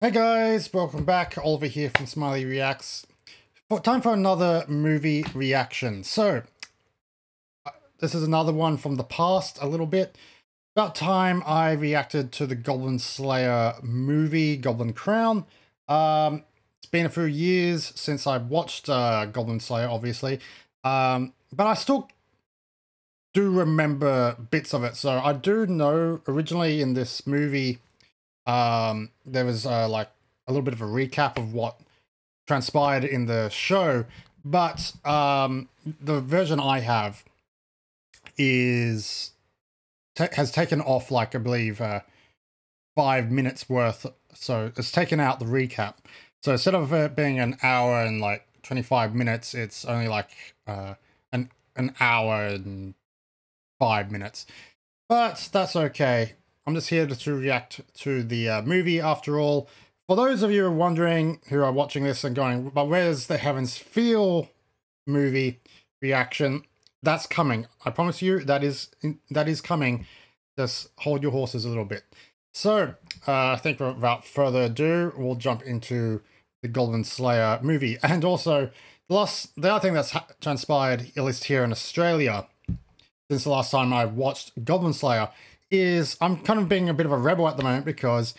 Hey guys, welcome back. Oliver here from Smillie Reacts. time for another movie reaction. So, uh, this is another one from the past a little bit. About time I reacted to the Goblin Slayer movie, Goblin Crown. Um, it's been a few years since I watched uh, Goblin Slayer, obviously. Um, but I still do remember bits of it. So I do know originally in this movie um, there was uh, like a little bit of a recap of what transpired in the show, but um, the version I have is has taken off like I believe uh, five minutes worth. So it's taken out the recap. So instead of it being an hour and like 25 minutes, it's only like uh, an an hour and five minutes. But that's okay. I'm just here to react to the uh, movie after all. For those of you wondering who are watching this and going, but where's the Heaven's Feel movie reaction? That's coming. I promise you that is that is coming. Just hold your horses a little bit. So, uh, I think without further ado, we'll jump into the Goblin Slayer movie. And also, the, last, the other thing that's transpired, at least here in Australia, since the last time I watched Goblin Slayer, is I'm kind of being a bit of a rebel at the moment because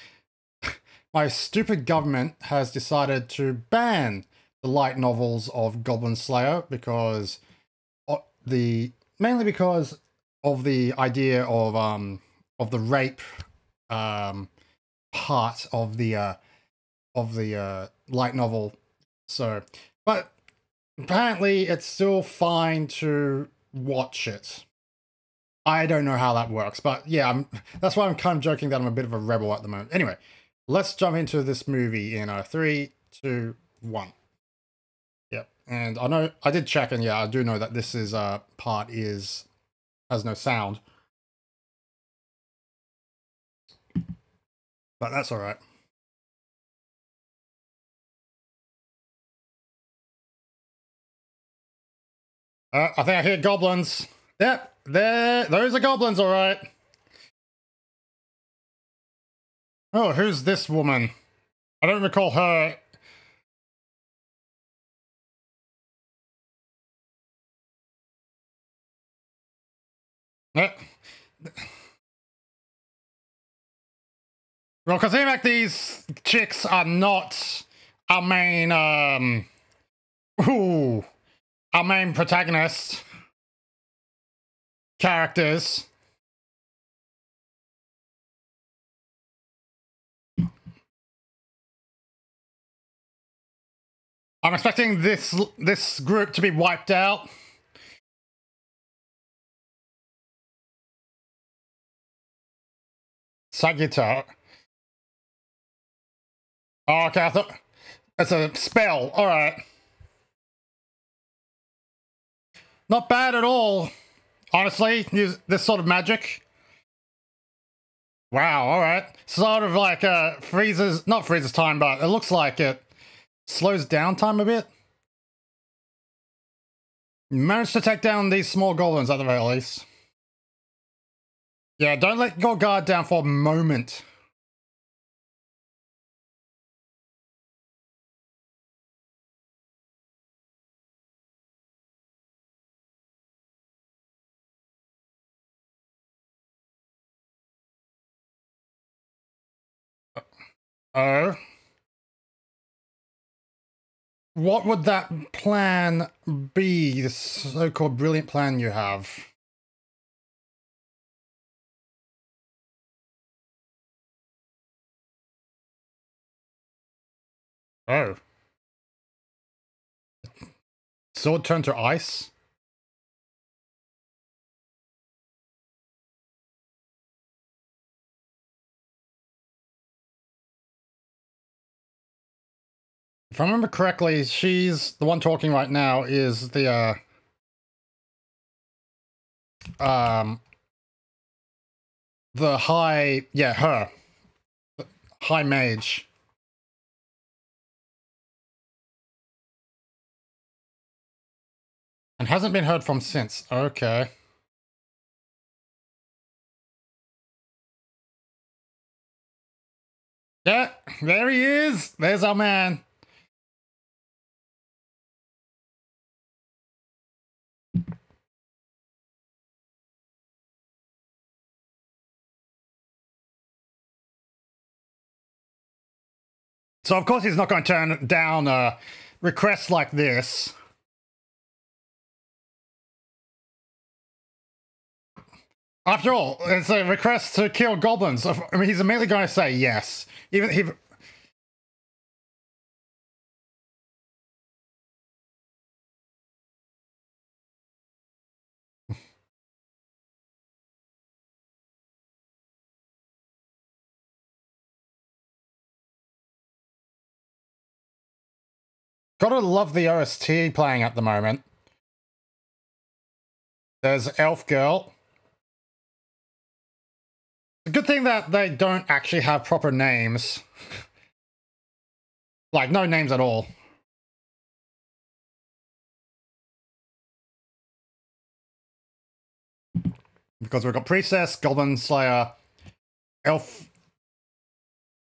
my stupid government has decided to ban the light novels of Goblin Slayer because the mainly because of the idea of um of the rape um part of the uh of the uh light novel. So but apparently it's still fine to watch it I don't know how that works, but yeah, I'm, that's why I'm kind of joking that I'm a bit of a rebel at the moment. Anyway, let's jump into this movie in a three, two, one. Yep, and I know I did check, and yeah, I do know that this is uh part is has no sound, but that's all right. Uh, I think I hear goblins. Yep, there, those are goblins, all right. Oh, who's this woman? I don't recall her. Well, because like these chicks are not our main, um, ooh, our main protagonist characters. I'm expecting this this group to be wiped out. Sagitta. Oh, okay, I thought it's a spell. All right. Not bad at all. Honestly, this sort of magic. Wow, alright. Sort of like uh freezes not freezes time, but it looks like it slows down time a bit. Managed to take down these small goblins at the very least. Yeah, don't let your guard down for a moment. Oh. What would that plan be, the so-called brilliant plan you have? Oh. Sword turned to ice? If I remember correctly, she's the one talking right now is the uh um the high yeah, her. High mage. And hasn't been heard from since. Okay. Yeah, there he is. There's our man. So of course he's not going to turn down a request like this. After all, it's a request to kill goblins. I mean, he's immediately going to say yes. Even he. Gotta love the OST playing at the moment. There's Elf Girl. A good thing that they don't actually have proper names. like, no names at all. Because we've got Priestess, Goblin Slayer, Elf...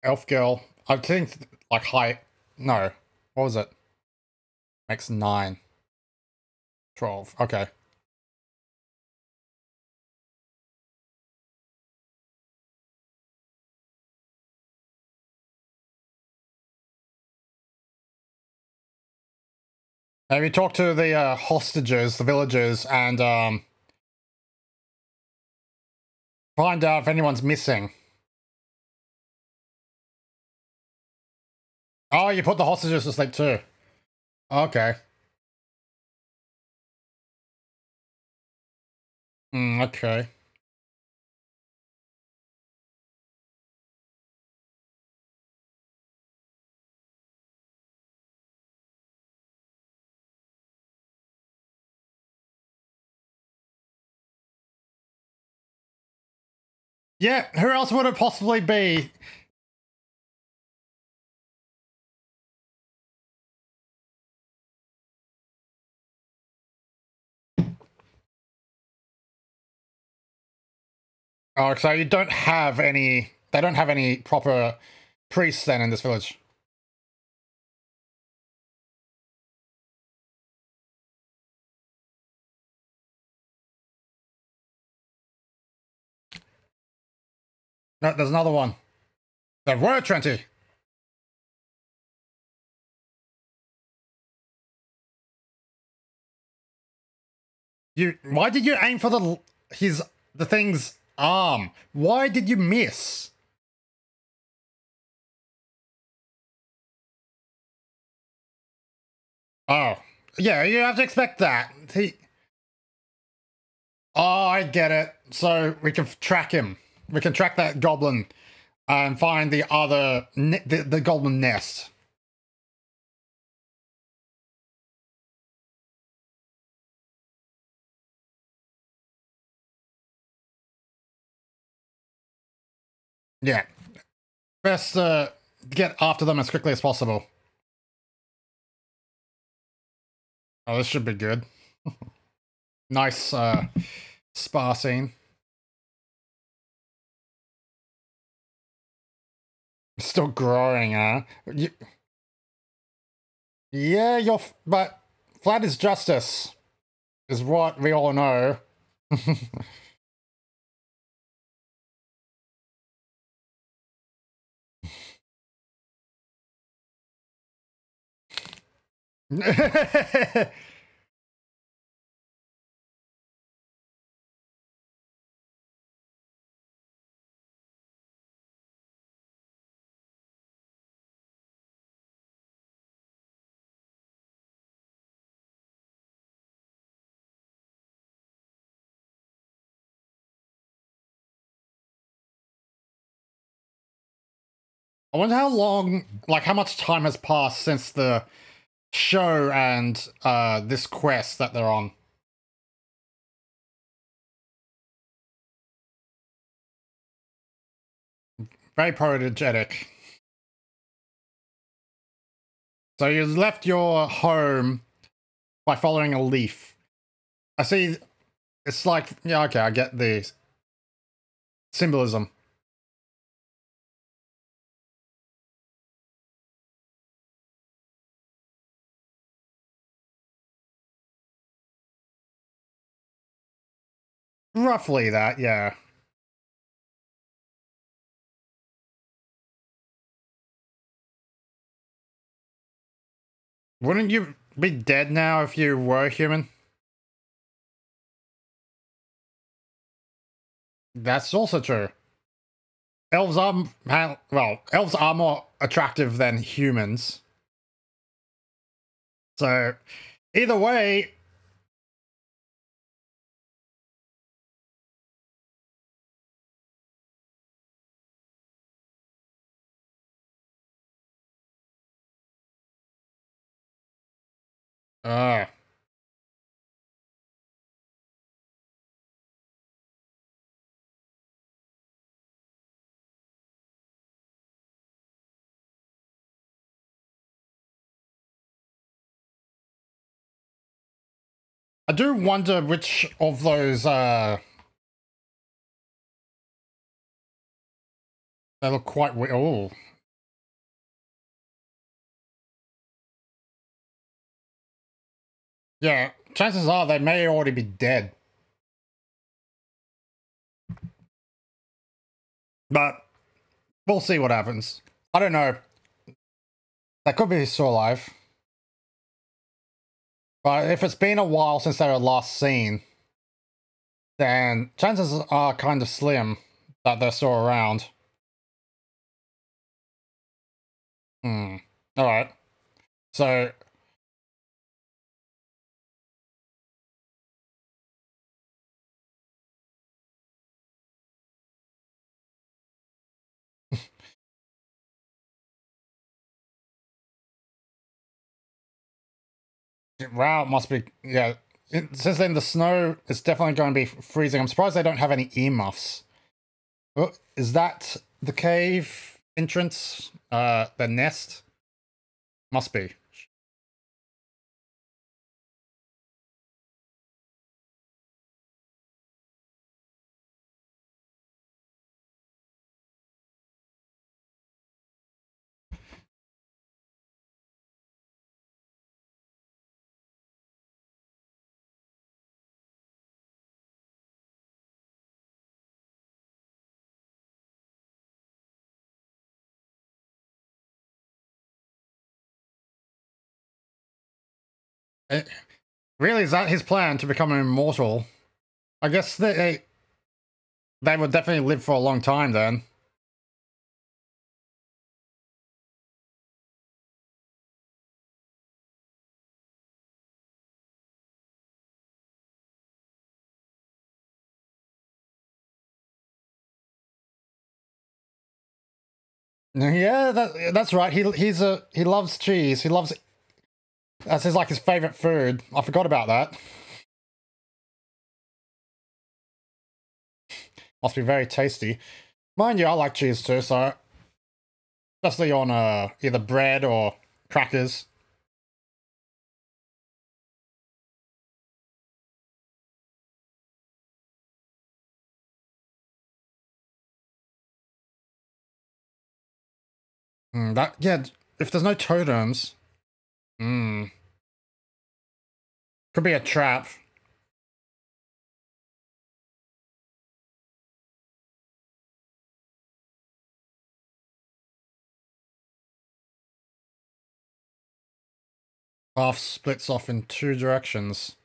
Elf Girl. I think, like, height... No. What was it? Makes 9. 12. Okay. Maybe talk to the uh, hostages, the villagers, and um, find out if anyone's missing. Oh, you put the hostages to sleep too. Okay. Mm, okay. Yeah, who else would it possibly be? Oh, so you don't have any... They don't have any proper priests then in this village? No, there's another one. There were 20. You, why did you aim for the, his, the thing's arm? Why did you miss? Oh, yeah, you have to expect that. He, oh, I get it. So we can track him we can track that goblin and find the other the, the goblin nest. Yeah. Best uh, get after them as quickly as possible. Oh, this should be good. nice uh, spa scene. Still growing, huh? You... Yeah, you're... But flat is justice. Is what we all know. I wonder how long, like how much time has passed since the show and uh, this quest that they're on. Very protogenic. So you left your home by following a leaf. I see. It's like, yeah, okay, I get the symbolism. Roughly that, yeah. Wouldn't you be dead now if you were human? That's also true. Elves are, well, elves are more attractive than humans. So, either way, Ah. I do wonder which of those uh they look quite oh Yeah, chances are they may already be dead. But we'll see what happens. I don't know. They could be still alive. But if it's been a while since they were last seen, then chances are kind of slim that they're still around. Hmm. Alright. So Wow, must be yeah. Says then the snow is definitely going to be freezing. I'm surprised they don't have any earmuffs. Oh, is that the cave entrance? Uh, the nest? Must be. It, really, is that his plan to become an immortal? I guess they they would definitely live for a long time then. Yeah, that, that's right. He he's a he loves cheese. He loves that's his like his favorite food. I forgot about that. Must be very tasty. Mind you, I like cheese too, so especially on uh, either bread or crackers. Mm, that yeah, if there's no totems, Hmm. Could be a trap. Path splits off in two directions.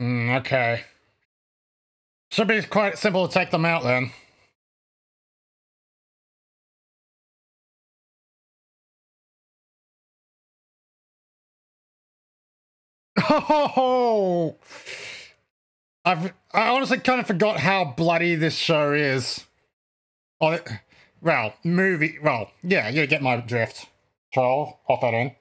Mm, okay. Should be quite simple to take them out then. Oh! I've I honestly kind of forgot how bloody this show is. Oh, well, movie. Well, yeah, you get my drift. So I'll pop that in.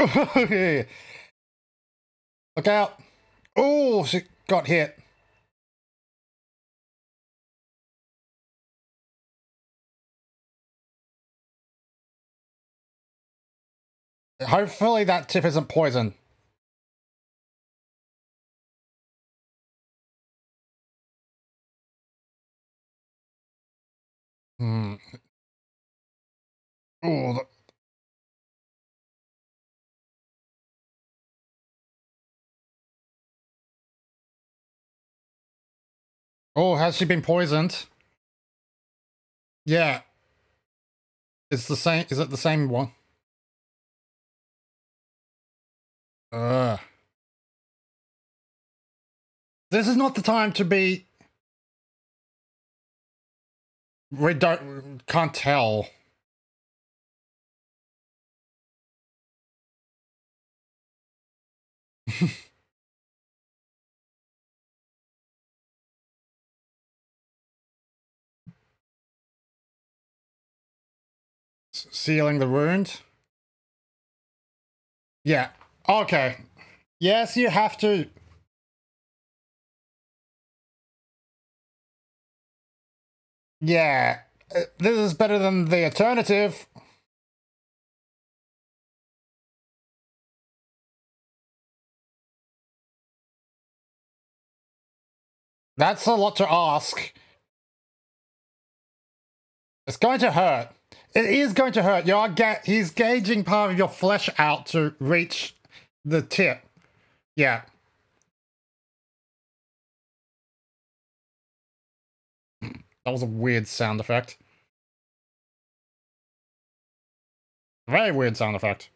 Look out. Oh, she got hit. Hopefully that tip isn't poison. Hmm. Oh, Oh, has she been poisoned? Yeah. It's the same. Is it the same one? Ugh. This is not the time to be. We don't. Can't tell. Sealing the wound. Yeah. Okay. Yes, you have to. Yeah. Uh, this is better than the alternative. That's a lot to ask. It's going to hurt. It is going to hurt. You're ga he's gauging part of your flesh out to reach the tip. Yeah. That was a weird sound effect. Very weird sound effect.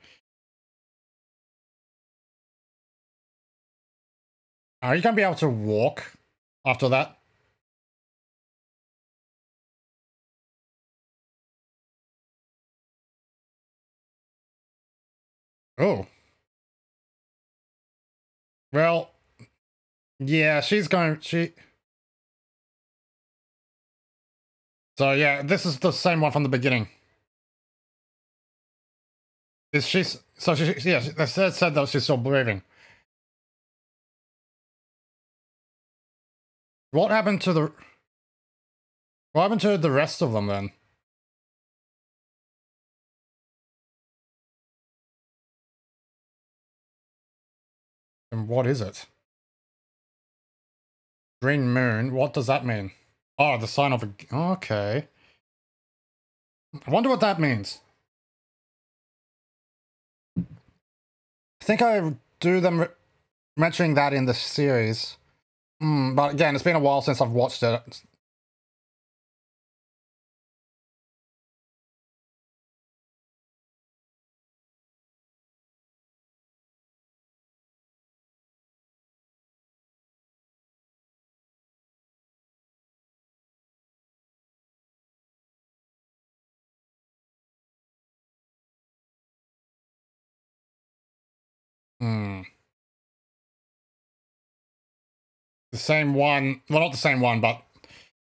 Are you going to be able to walk after that? Oh. Well, yeah, she's going, she... So yeah, this is the same one from the beginning. Is she, so she, yeah, they said, said that she's still breathing. What happened to the, what happened to the rest of them then? What is it? Green moon, what does that mean? Oh, the sign of a... Okay. I wonder what that means. I think I do them mentioning that in the series. Mm, but again, it's been a while since I've watched it. The same one. Well, not the same one, but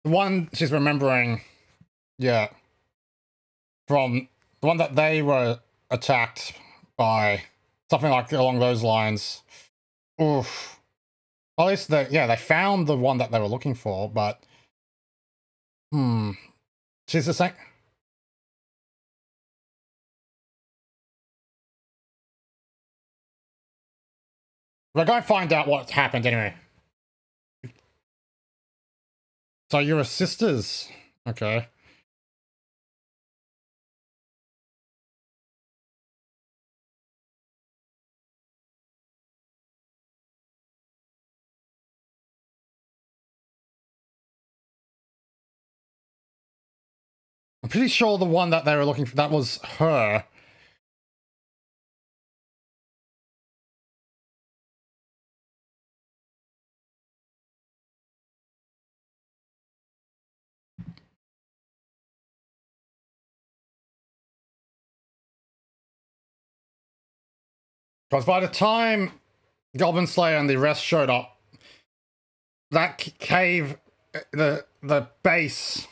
the one she's remembering. Yeah. From the one that they were attacked by. Something like along those lines. Oof. At least they, yeah, they found the one that they were looking for, but. Hmm. She's the same. We're going to find out what happened anyway. So you're sisters. Okay. I'm pretty sure the one that they were looking for, that was her. Because by the time Goblin Slayer and the rest showed up, that cave, eh, the the base.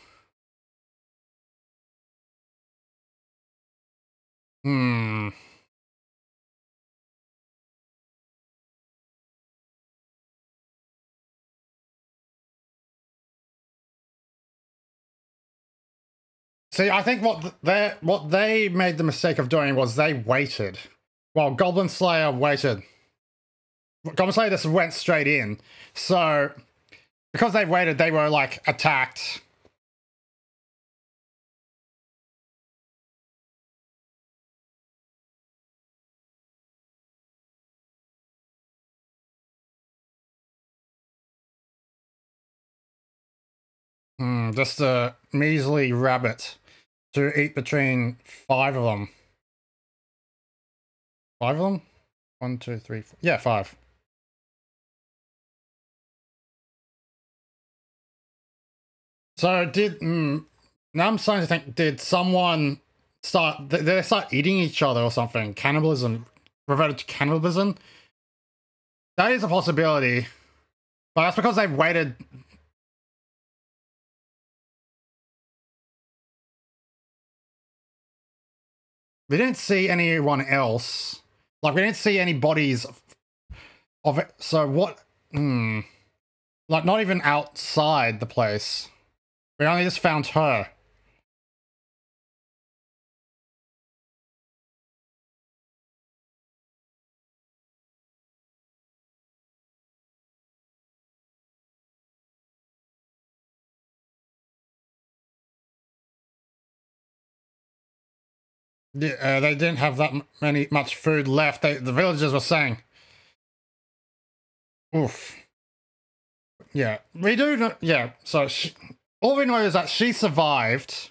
Hmm. See, I think what they what they made the mistake of doing was they waited while Goblin Slayer waited. Goblin Slayer just went straight in. So because they waited, they were like attacked. Hmm, just a measly rabbit to eat between five of them. Five of them? One, two, three, four. Yeah, five. So did mm, now I'm starting to think did someone start did they start eating each other or something? Cannibalism reverted to cannibalism. That is a possibility, but that's because they've waited. We didn't see anyone else. Like we didn't see any bodies of it. So what? Hmm. Like not even outside the place. We only just found her. Yeah, uh, they didn't have that many much food left. They, the villagers were saying. Oof. Yeah, we do. Yeah, so she, all we know is that she survived.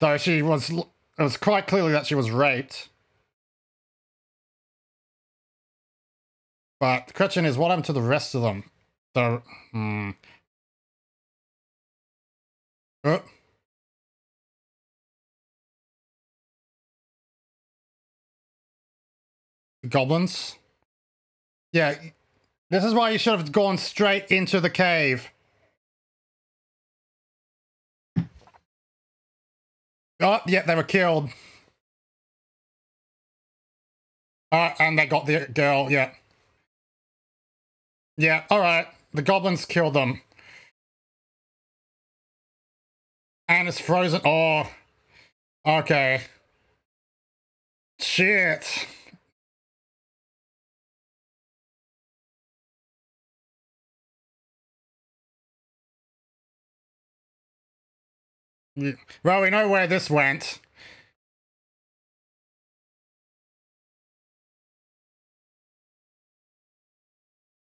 though she was, it was quite clearly that she was raped. But the question is, what happened to the rest of them? So, hmm. Oh. Goblins? Yeah, this is why you should have gone straight into the cave. Oh, yeah, they were killed. Uh, and they got the girl, yeah. Yeah, alright. The goblins killed them. And it's frozen. Oh. Okay. Shit. Well, we know where this went.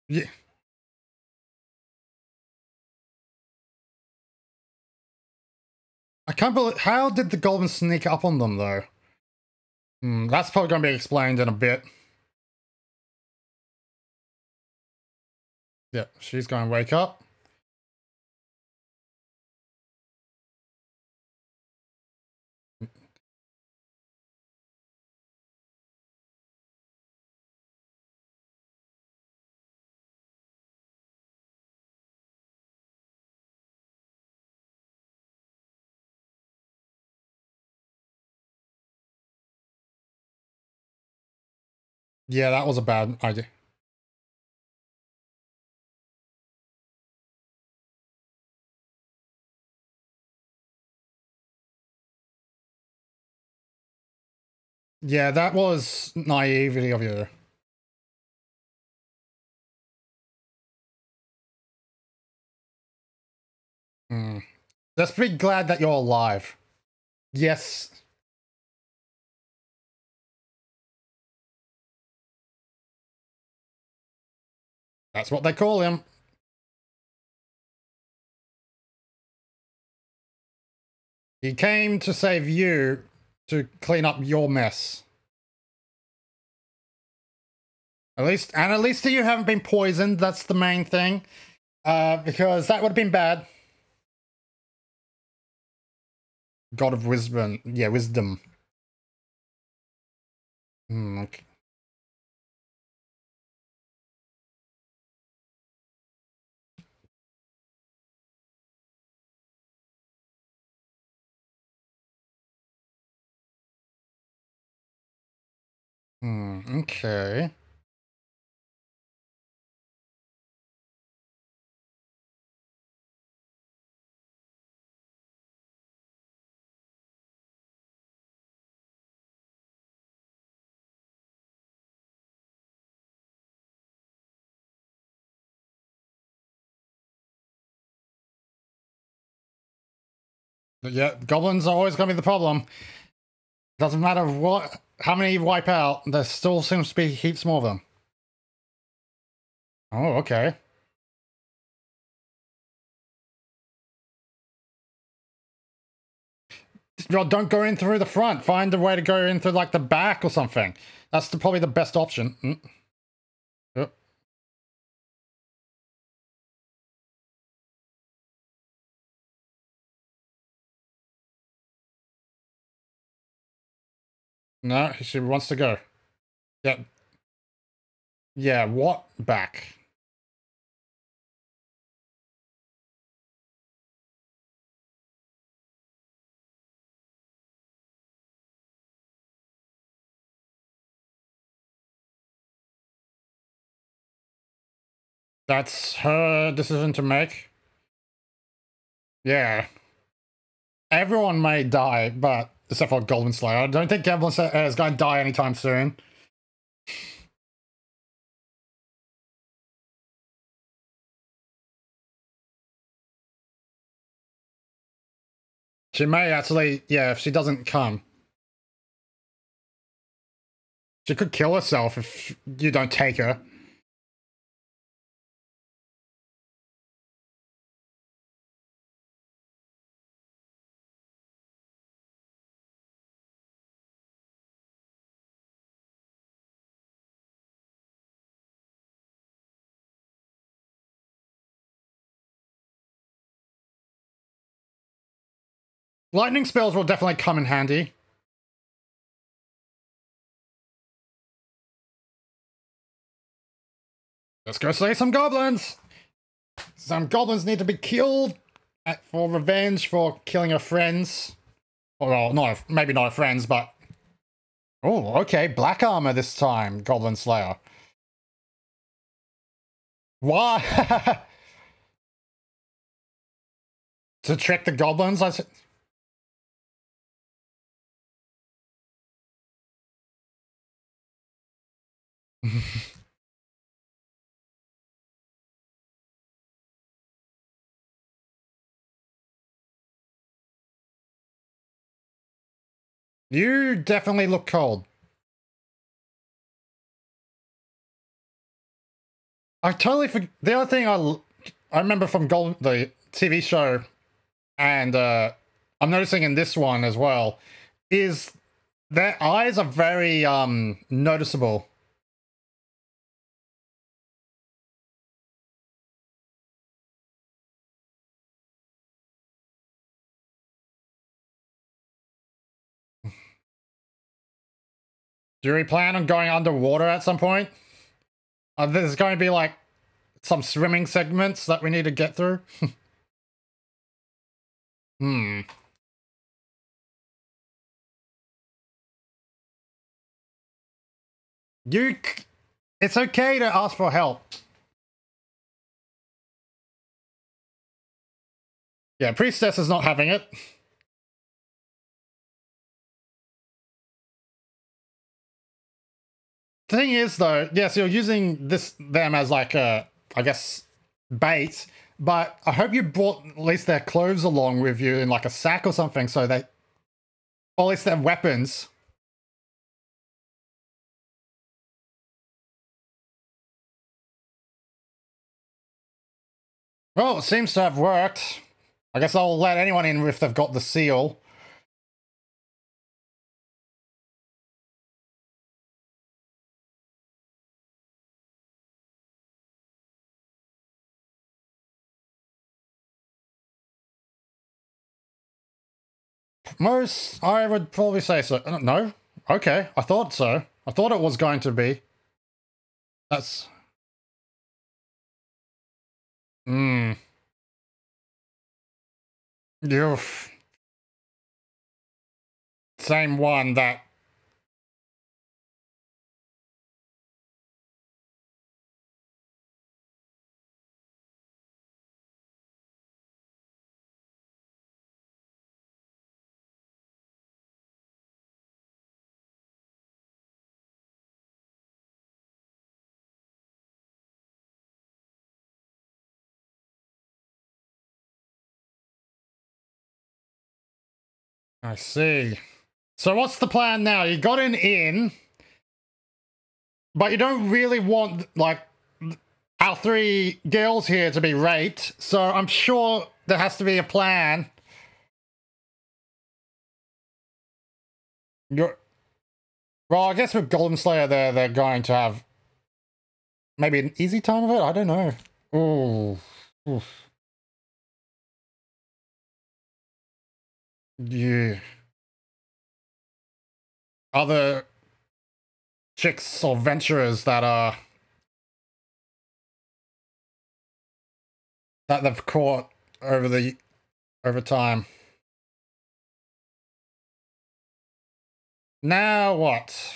Yeah. I can't believe... How did the Golden sneak up on them, though? Hmm, that's probably going to be explained in a bit. Yeah, she's going to wake up. Yeah, that was a bad idea. Yeah, that was naivety of you. Hmm. Let's be glad that you're alive. Yes. That's what they call him. He came to save you, to clean up your mess. At least, and at least you haven't been poisoned. That's the main thing. Uh, because that would have been bad. God of wisdom. Yeah, wisdom. Hmm, okay. Hmm, okay. Yeah, goblins are always going to be the problem. Doesn't matter what how many you wipe out, there still seems to be heaps more of them. Oh, okay. Don't go in through the front. Find a way to go in through like the back or something. That's the, probably the best option. Mm. No, she wants to go. Yeah. Yeah, what back? That's her decision to make. Yeah. Everyone may die, but except for Goblin Slayer. I don't think Goblin Slayer uh, is going to die anytime soon. She may actually, yeah, if she doesn't come. She could kill herself if you don't take her. Lightning spells will definitely come in handy. Let's go slay some goblins! Some goblins need to be killed for revenge for killing her friends. Well, no, maybe not her friends, but... Oh, okay, black armor this time, Goblin Slayer. Why? to trick the goblins? I said... you definitely look cold. I totally forget. The other thing I, I remember from Gold, the TV show, and uh, I'm noticing in this one as well, is their eyes are very um, noticeable. Do we plan on going underwater at some point? Uh, there's going to be like some swimming segments that we need to get through. hmm. You, it's okay to ask for help. Yeah, Priestess is not having it. The thing is, though, yes, you're using this them as like a, I guess, bait. But I hope you brought at least their clothes along with you in like a sack or something, so they, or at least their weapons. Well, it seems to have worked. I guess I'll let anyone in if they've got the seal. Most, I would probably say so. Uh, no? Okay, I thought so. I thought it was going to be. That's... Hmm. You... Same one that I see. So what's the plan now? You got an in, but you don't really want, like, our three girls here to be raped, so I'm sure there has to be a plan. You're... Well, I guess with Goblin Slayer, they're, they're going to have maybe an easy time of it? I don't know. Ooh. Oof. Yeah. Other chicks or venturers that are that they've caught over the over time. Now what?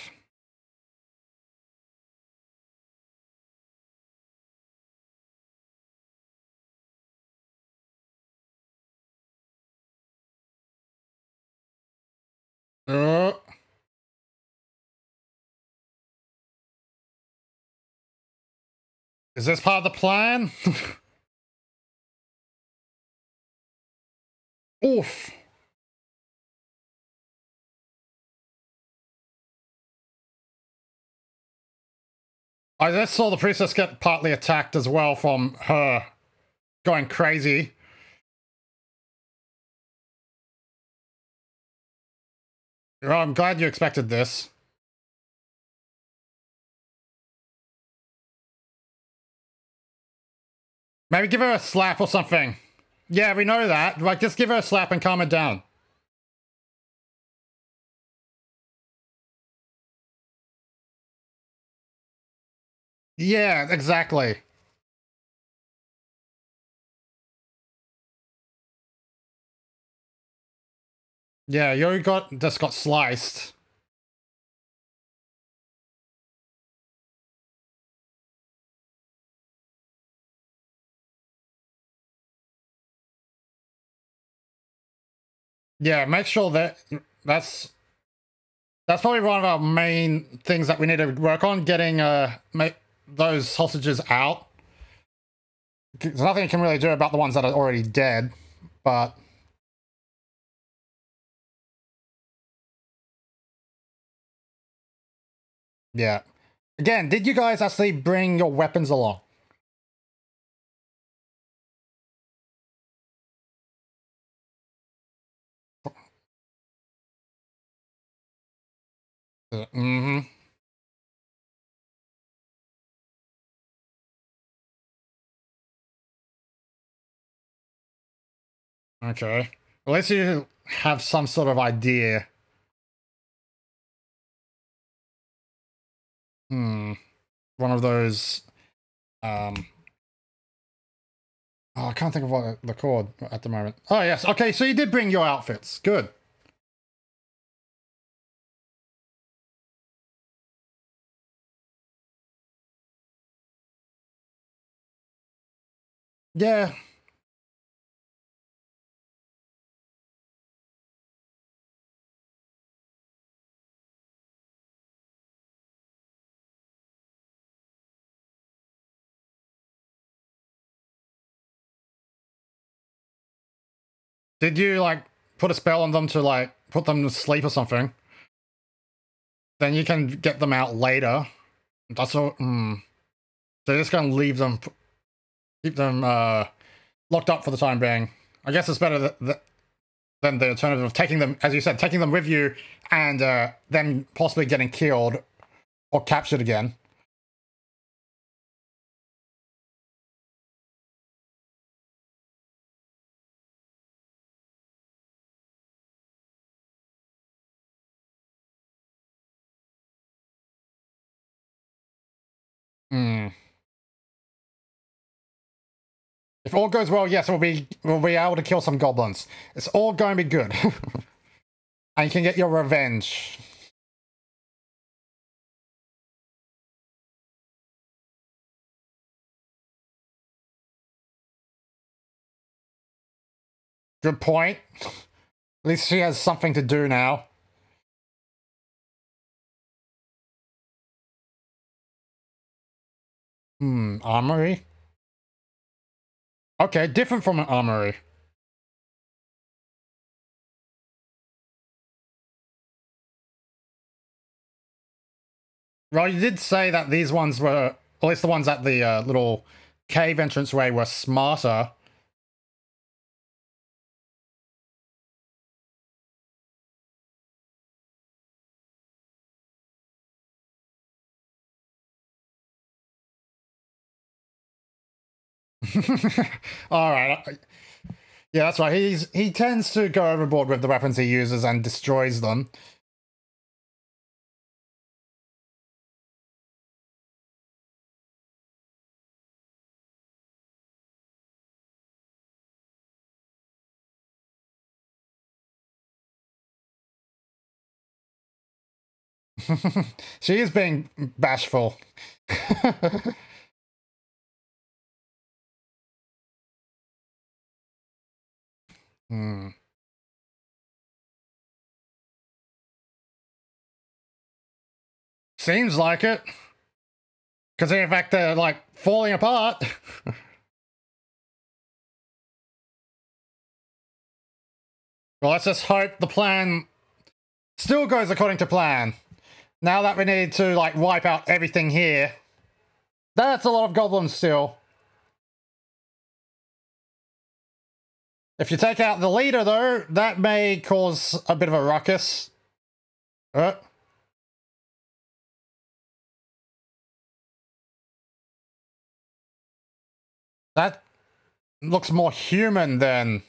Is this part of the plan? Oof. I just saw the priestess get partly attacked as well from her going crazy. Well, I'm glad you expected this. Maybe give her a slap or something. Yeah, we know that. Like, just give her a slap and calm her down. Yeah, exactly. Yeah, you got just got sliced. Yeah, make sure that that's that's probably one of our main things that we need to work on getting uh make those sausages out. There's nothing you can really do about the ones that are already dead, but Yeah. Again, did you guys actually bring your weapons along? Mm-hmm. Okay. Unless you have some sort of idea Hmm. One of those. Um. Oh, I can't think of what the chord at the moment. Oh yes. Okay, so you did bring your outfits. Good. Yeah, Did you like put a spell on them to like put them to sleep or something? Then you can get them out later. That's all. Mm. So you're just gonna leave them, keep them uh, locked up for the time being. I guess it's better than the alternative of taking them, as you said, taking them with you and uh, then possibly getting killed or captured again. If all goes well, yes, we'll be we'll be able to kill some goblins. It's all going to be good. and you can get your revenge. Good point. At least she has something to do now. Hmm, armory? Okay, different from an armory. Well, you did say that these ones were, at least the ones at the uh, little cave entranceway were smarter All right. Yeah, that's right. He's he tends to go overboard with the weapons he uses and destroys them. she is being bashful. hmm. Seems like it. Because in fact they're like falling apart. well, let's just hope the plan still goes according to plan. Now that we need to, like, wipe out everything here. That's a lot of goblins still. If you take out the leader, though, that may cause a bit of a ruckus. Uh. That looks more human than...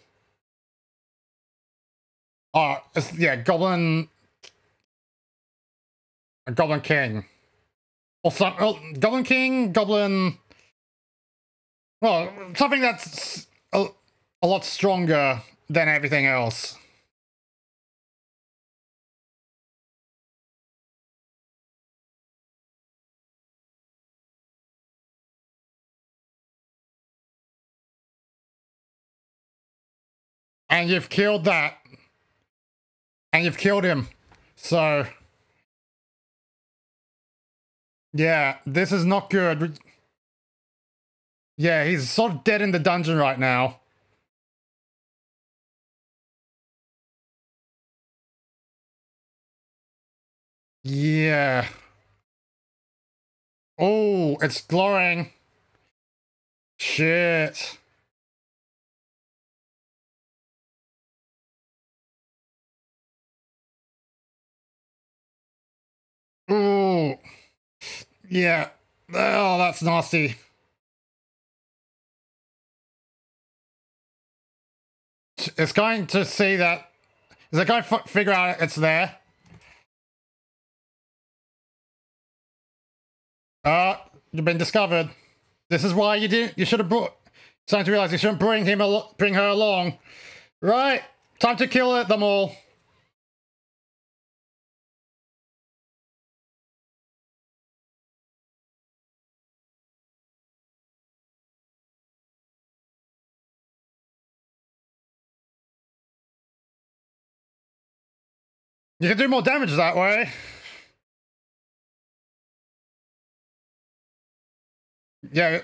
Oh, yeah, Goblin a Goblin King. Or some, oh, Goblin King, Goblin... Well, something that's a, lot stronger than everything else. And you've killed that. And you've killed him. So... Yeah, this is not good. Yeah, he's sort of dead in the dungeon right now. Yeah. Oh, it's glowing. Shit. Ooh. Yeah. Oh, that's nasty. It's going to see that. Is it going to figure out it's there? Uh, you've been discovered. This is why you didn't. You should have brought. Starting to realize you shouldn't bring him, bring her along. Right, time to kill them all. You can do more damage that way. Yeah.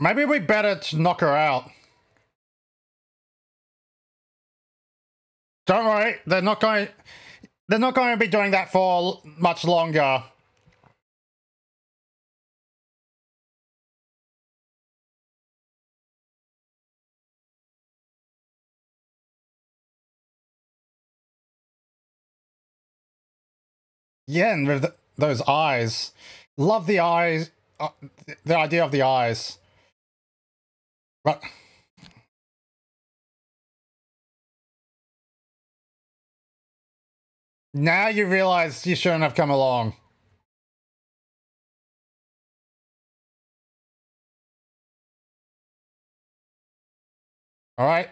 Maybe we better knock her out. Don't worry, they're not going they're not going to be doing that for much longer. And with the, those eyes. Love the eyes. Uh, the idea of the eyes. But... Now you realize you shouldn't have come along. All right.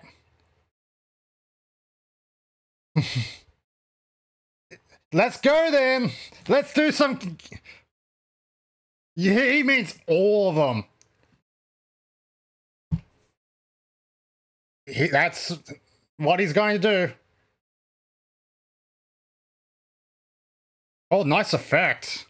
Let's go then. Let's do some. Yeah, he means all of them. He, that's what he's going to do. Oh, nice effect.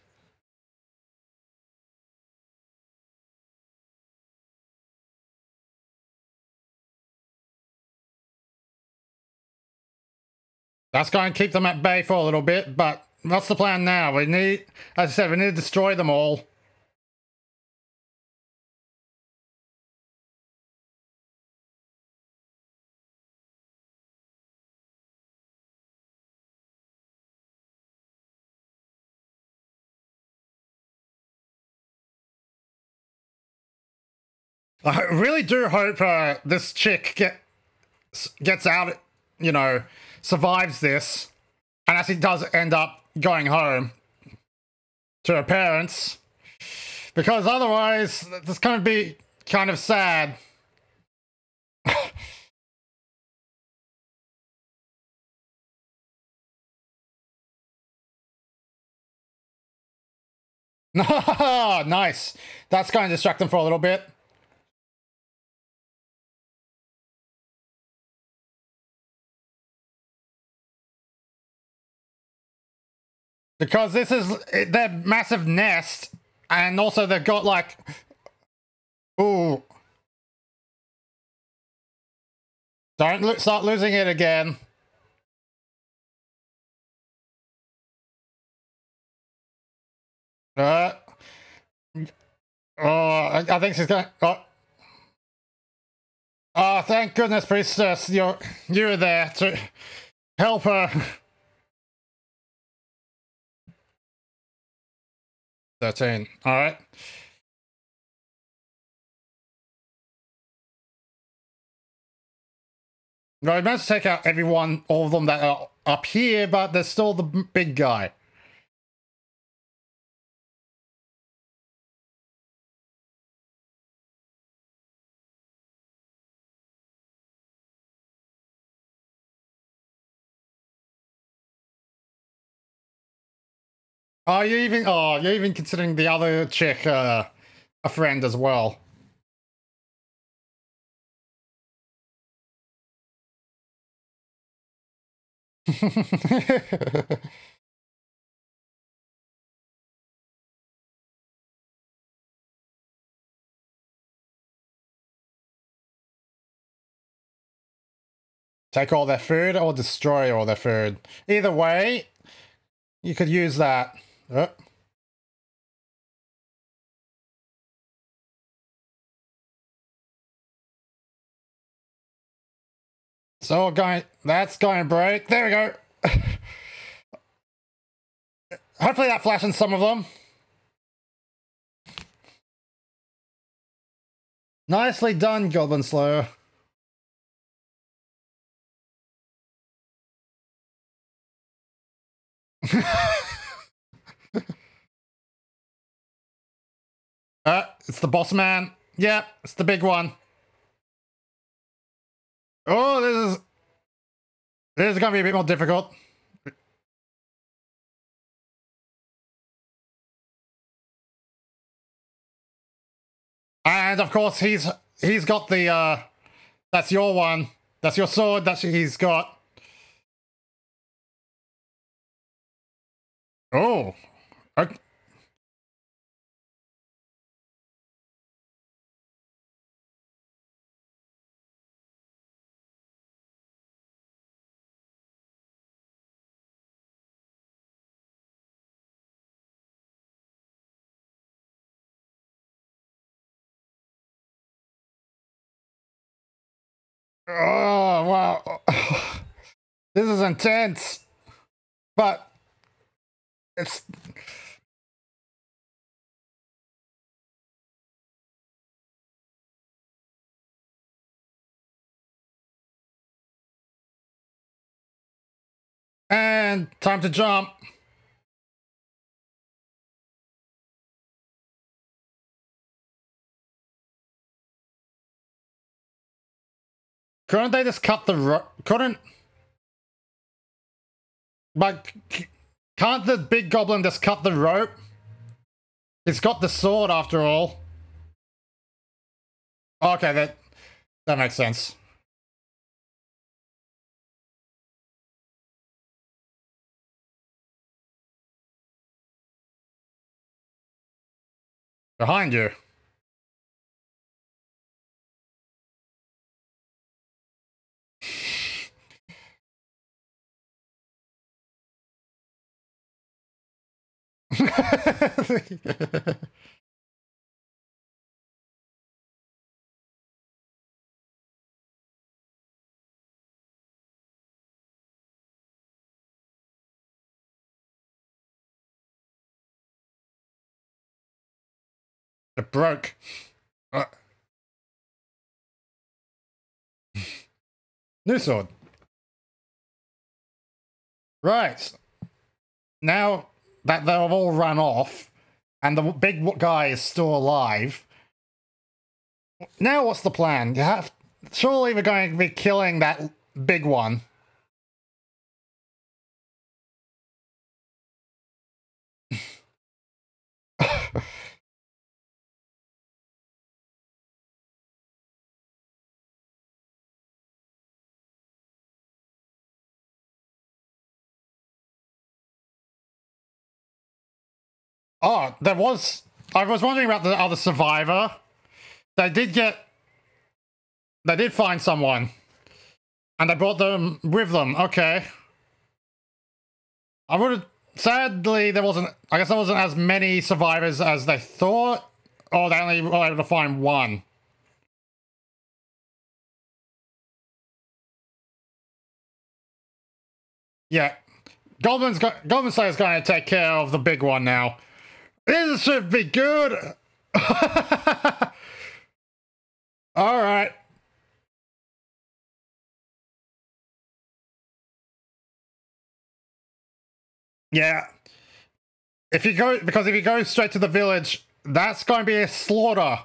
That's going to keep them at bay for a little bit, but what's the plan now? We need, as I said, we need to destroy them all. I really do hope uh, this chick get, gets out, you know, survives this, and actually does end up going home to her parents, because otherwise, this kind of be kind of sad. nice. That's going to distract them for a little bit. Because this is their massive nest, and also they've got like, ooh. Don't lo start losing it again. Uh, oh, I, I think she's going. Oh. oh, thank goodness, priestess, you're you're there to help her. 13. All right. No, I managed to take out everyone, all of them that are up here, but there's still the big guy. Oh, you even oh, you're even considering the other chick uh, a friend as well. Take all their food or destroy all their food. Either way, you could use that. Oh. So going, that's going to break. There we go. Hopefully that flashes some of them. Nicely done, Goblin Slayer. Uh, it's the boss man. Yeah, it's the big one. Oh, this is... This is gonna be a bit more difficult. And of course, he's he's got the uh that's your one. That's your sword that he's got. Oh. Okay. Oh, wow. this is intense. But it's And time to jump. Couldn't they just cut the? Couldn't... But can't the big goblin just cut the rope? He's got the sword after all. Okay, that that makes sense. Behind you. It broke. Uh. New sword. Right. Now that they've all run off, and the big guy is still alive, now what's the plan? You have surely we're going to be killing that big one. Oh, there was. I was wondering about the other survivor. They did get. They did find someone. And they brought them with them. Okay. I would have. Sadly, there wasn't. I guess there wasn't as many survivors as they thought. Or they only were able to find one. Yeah. Goldman's got, Goldman Sachs going to take care of the big one now. This should be good. All right. Yeah. If you go, because if you go straight to the village, that's going to be a slaughter.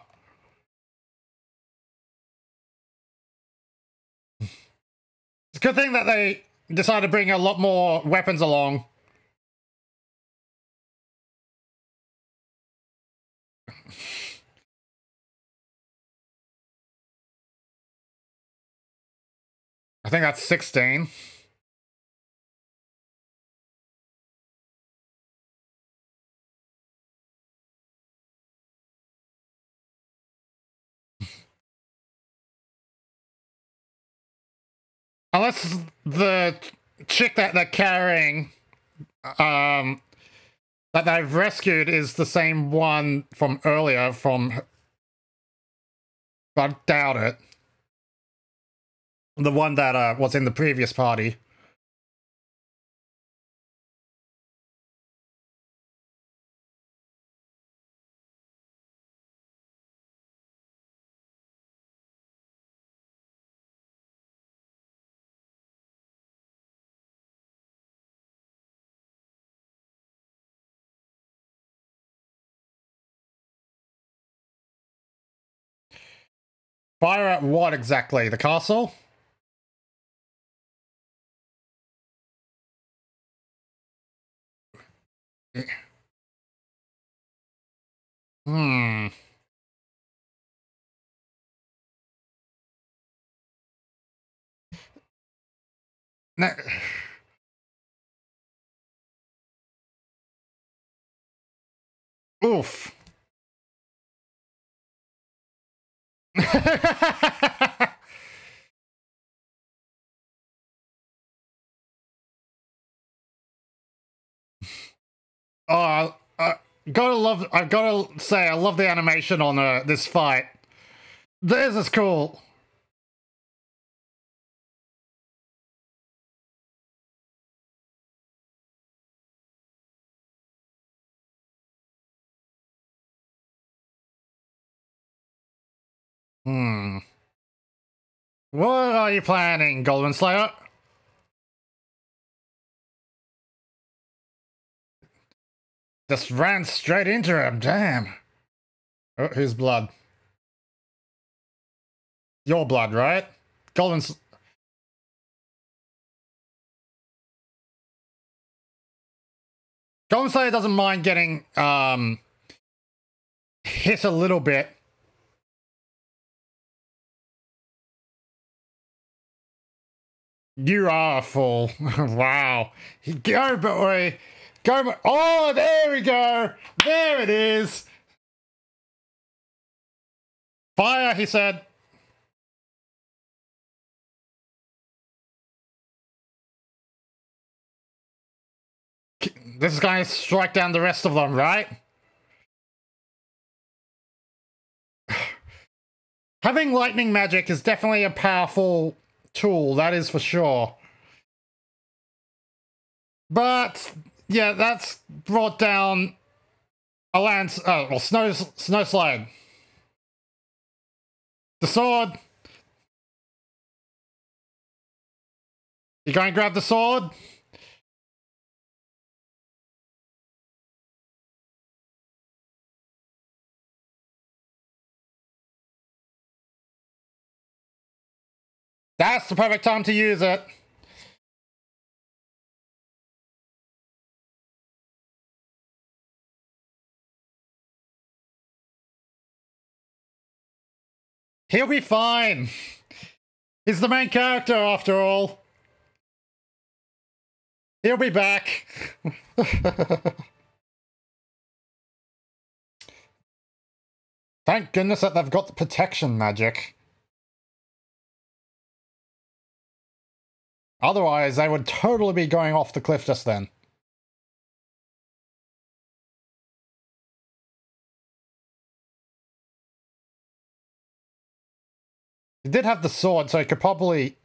It's a good thing that they decided to bring a lot more weapons along. Think that's 16. Unless the chick that they're carrying, um, that they've rescued is the same one from earlier from... I doubt it. The one that uh, was in the previous party. Fire at what exactly? The castle? Hmm. No. Oof. Oh, uh, gotta love. I've gotta say, I love the animation on uh, this fight. This is cool. Hmm. What are you planning, Goblin Slayer? Just ran straight into him, damn. Oh, whose blood? Your blood, right? Goblin... Goblin Slayer doesn't mind getting, um... hit a little bit You are full. wow. Go, boy. Go. Oh, there we go. There it is. Fire, he said. This is going to strike down the rest of them, right? Having lightning magic is definitely a powerful tool, that is for sure. But, yeah, that's brought down a lance, uh, well, snow, snow slide. The sword. You going to grab the sword? That's the perfect time to use it. He'll be fine. He's the main character after all. He'll be back. Thank goodness that they've got the protection magic. Otherwise, they would totally be going off the cliff just then. Did have the sword, so he could probably...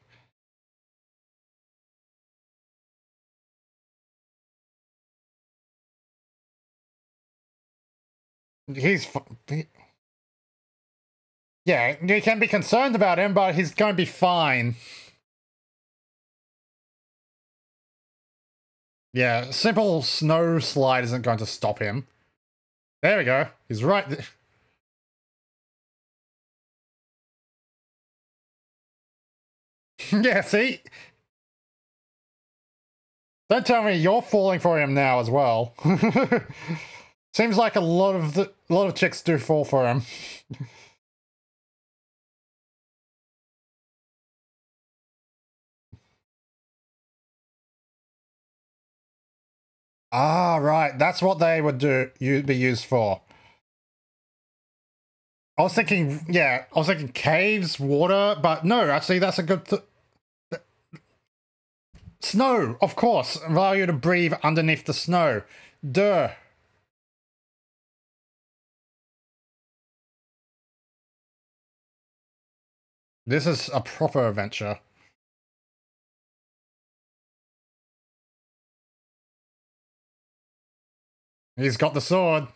He's... Yeah, you can be concerned about him, but he's going to be fine. Yeah, simple snow slide isn't going to stop him. There we go. He's right. yeah, see? Don't tell me you're falling for him now as well. Seems like a lot of the, a lot of chicks do fall for him. Ah, right. That's what they would do. You'd be used for. I was thinking, yeah, I was thinking caves, water, but no, actually, that's a good. Snow, of course, allow you to breathe underneath the snow. Duh. This is a proper adventure. He's got the sword.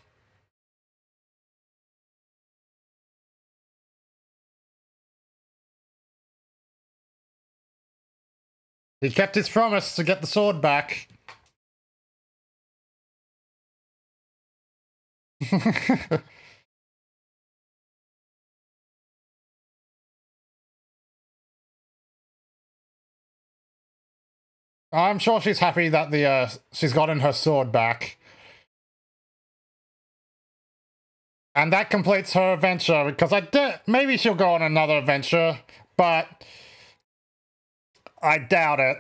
He kept his promise to get the sword back. I'm sure she's happy that the uh, she's gotten her sword back. And that completes her adventure, because I did, maybe she'll go on another adventure, but I doubt it.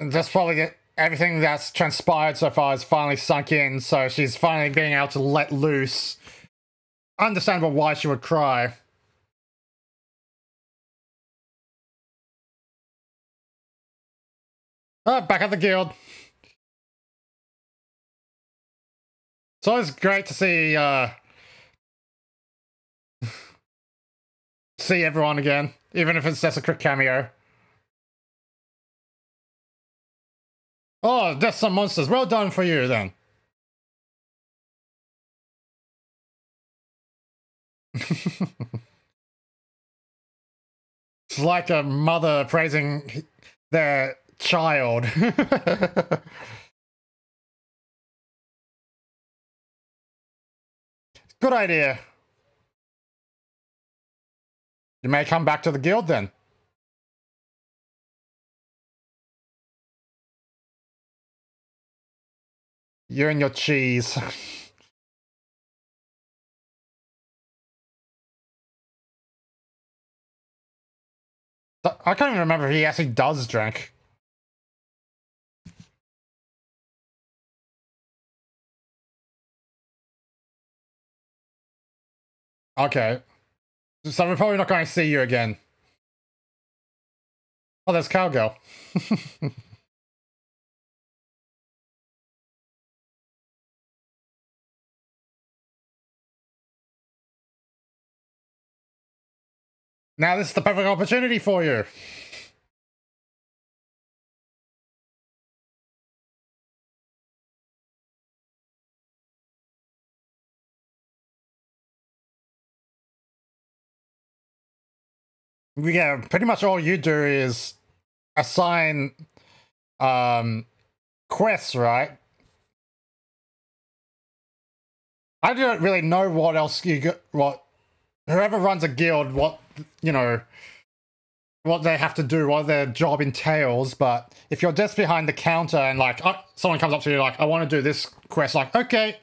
That's probably it. everything that's transpired so far has finally sunk in, so she's finally being able to let loose. Understandable why she would cry. Oh, back at the guild. It's always great to see uh see everyone again, even if it's just a quick cameo. Oh, there's some monsters. Well done for you then. it's like a mother praising their child. Good idea. You may come back to the guild then. You and your cheese. I can't even remember if he actually does drink. Okay So we're probably not going to see you again. Oh, there's Cowgirl. now this is the perfect opportunity for you. Yeah, pretty much all you do is assign um quests, right? I don't really know what else you get what whoever runs a guild what you know what they have to do, what their job entails, but if you're just behind the counter and like oh, someone comes up to you like I want to do this quest like okay,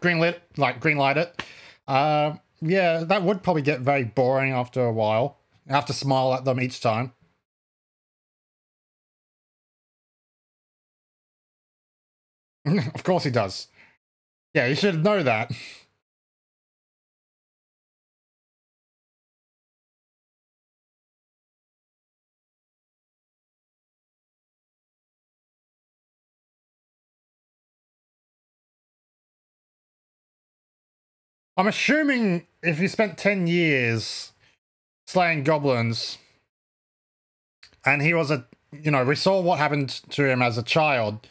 green lit like green light it. Uh, yeah, that would probably get very boring after a while. I have to smile at them each time. of course he does. Yeah, you should know that. I'm assuming if you spent 10 years slaying goblins. And he was a, you know, we saw what happened to him as a child.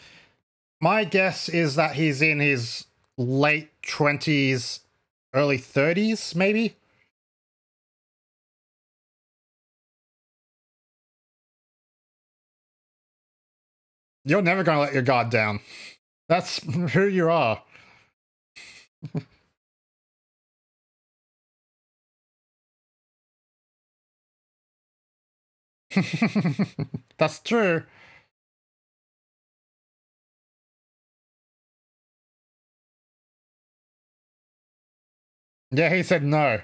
My guess is that he's in his late 20s, early 30s, maybe. You're never going to let your guard down. That's who you are. That's true. Yeah, he said no.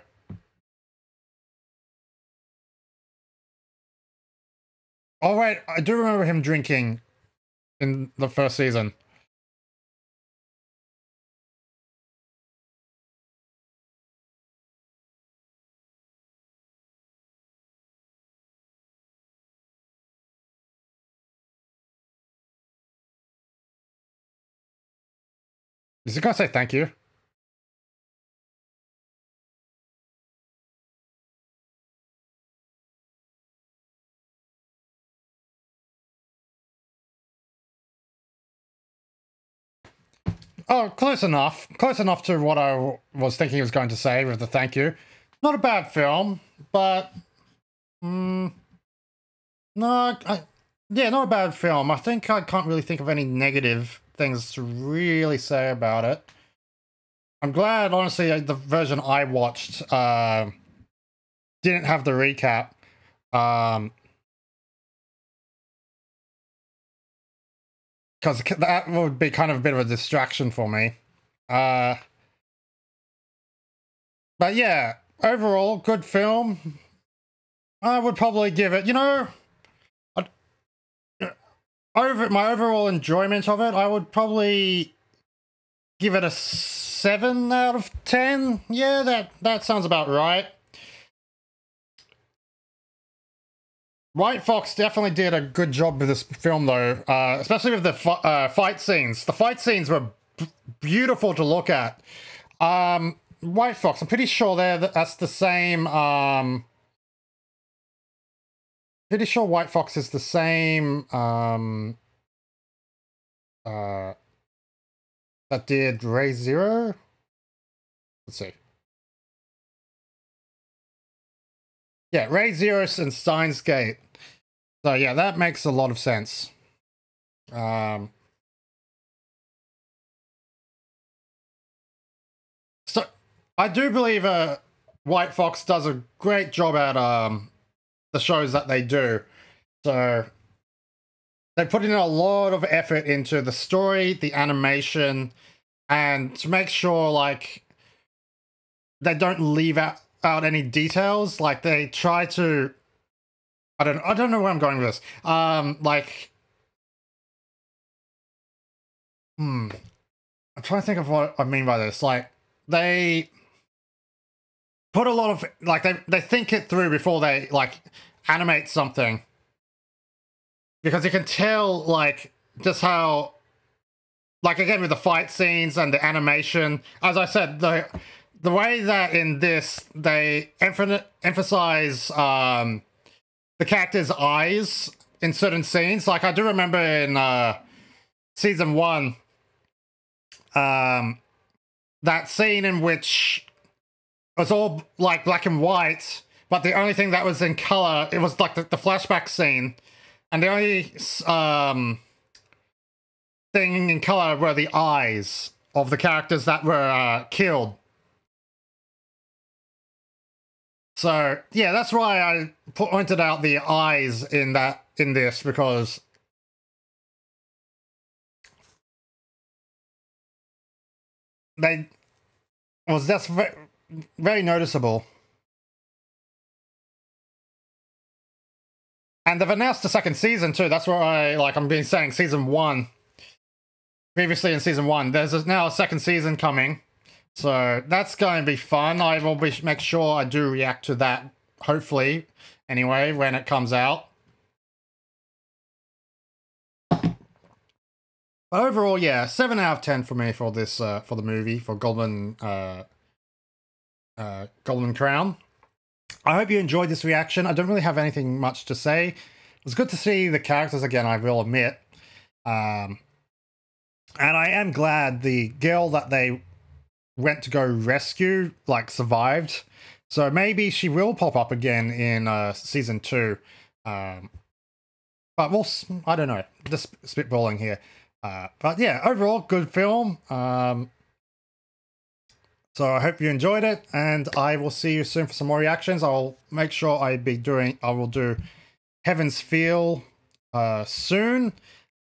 Oh wait, I do remember him drinking in the first season. Is he gonna say thank you? Oh, close enough. Close enough to what I was thinking he was going to say with the thank you. Not a bad film, but... Mm, no, I, yeah, not a bad film. I think I can't really think of any negative things to really say about it. I'm glad, honestly, the version I watched uh, didn't have the recap. Um, because that would be kind of a bit of a distraction for me. Uh, but yeah, overall, good film. I would probably give it, you know, over my overall enjoyment of it, I would probably give it a seven out of ten. Yeah, that that sounds about right. White Fox definitely did a good job with this film, though, uh, especially with the uh, fight scenes. The fight scenes were beautiful to look at. Um, White Fox, I'm pretty sure that's the same. Um, pretty sure White Fox is the same um, uh, that did Re:Zero. Let's see. Yeah, Re:Zero and Steins Gate. So yeah, that makes a lot of sense. Um, so I do believe uh, White Fox does a great job at um, the shows that they do. So they put in a lot of effort into the story, the animation, and to make sure like they don't leave out, out any details. Like they try to I don't I don't know where I'm going with this. Um like Hmm. I'm trying to think of what I mean by this. Like they put a lot of like they they think it through before they like animate something. Because you can tell like just how like again with the fight scenes and the animation as i said the the way that in this they emphasize um the character's eyes in certain scenes. Like i do remember in uh season one um that scene in which it was all like black and white but the only thing that was in color it was like the, the flashback scene and the only um, thing in color were the eyes of the characters that were uh, killed. So yeah, that's why I pointed out the eyes in that in this because they was just very, very noticeable. And they've announced a second season too. That's what I like. I'm being saying season one. Previously in season one, there's now a second season coming, so that's going to be fun. I will be make sure I do react to that. Hopefully, anyway, when it comes out. But overall, yeah, seven out of ten for me for this uh, for the movie for Golden uh, uh, Golden Crown. I hope you enjoyed this reaction. I don't really have anything much to say. It was good to see the characters again, I will admit. Um, and I am glad the girl that they went to go rescue, like, survived. So maybe she will pop up again in uh, season two. Um, but we'll, I don't know, just spitballing here. Uh, but yeah, overall, good film. Um, so I hope you enjoyed it, and I will see you soon for some more reactions. I'll make sure I be doing. I will do Heaven's Feel uh, soon.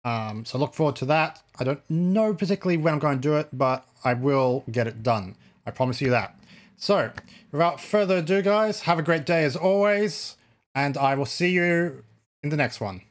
Um, so look forward to that. I don't know particularly when I'm going to do it, but I will get it done. I promise you that. So without further ado, guys, have a great day as always, and I will see you in the next one.